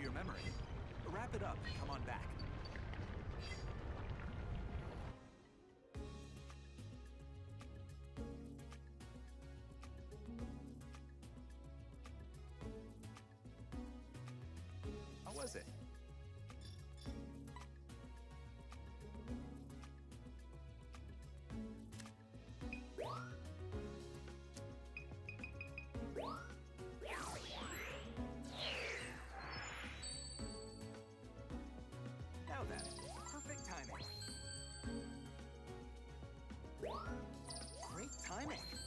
your memory. Wrap it up and come on back. How was it? quick.